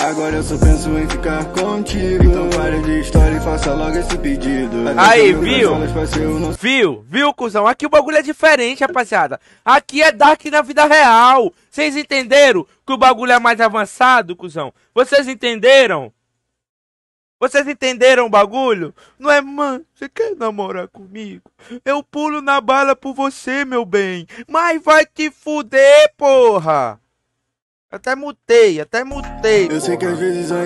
Agora eu só penso em ficar contigo. Então pare de história e faça logo esse pedido. Aí, viu? Viu? Viu, cuzão? Aqui o bagulho é diferente, rapaziada. Aqui é Dark na vida real. Vocês entenderam que o bagulho é mais avançado, cuzão? Vocês entenderam? Vocês entenderam o bagulho? Não é, mano, você quer namorar comigo? Eu pulo na bala por você, meu bem. Mas vai te fuder, porra. Até mutei, até mutei. Eu sei que às vezes a